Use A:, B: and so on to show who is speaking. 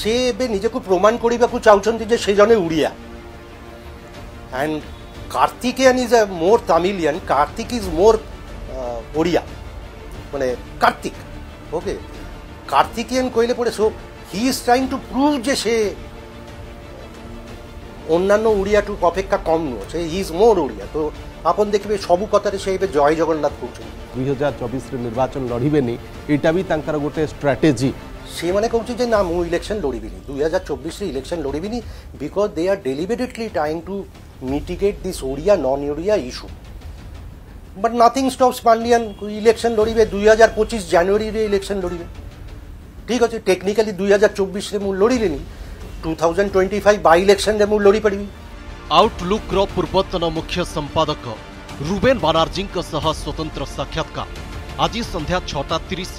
A: সে এবে নিজেকে প্রমাণ করিবা ଚାହୁଁଛନ୍ତି যে ସେ জনে Oriya and Karthikeyan is a more Tamilian Karthik is more Odia মানে কার্তিক ওকে কার্তিকিয়ান কইলে পরে so he is trying to prove যে সে অন্যান্য উড়িয়া টু অপেক্ষা কম নয় সে হি ইজ মোর উড়িয়া তো আপন দেখবে সবু কথারে সে জয় জগন্নাথ কৌছেন
B: দুই হাজার চবিশে নির্বাচন লড়িবেনি এটা বি তাঁর গোটে স্ট্র্যাটেজি
A: से मैंने कहूँ ना मुझ इलेक्शन लड़बी नहीं दुई हजार चौबीस इलेक्शन लड़बी नहीं because they are deliberately trying to mitigate this Oriya non Oriya issue but nothing stops Pandian election लड़बे दुई हजार पचिश जानुरि इलेक्शन लड़बे ठीक अच्छे टेक्निकाली दुई हजार चौबीस मुझे लड़िले two thousand twenty five by election मुझे लड़ी पारि
B: आउटलुक पूर्वतन मुख्य संपादक रुबेन बानाजी स्वतंत्र साक्षात्कार आज सन्ध्या छटा तीस